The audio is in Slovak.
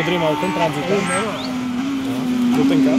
Rodrigo Dream autem, tranzitem. Žlutenka.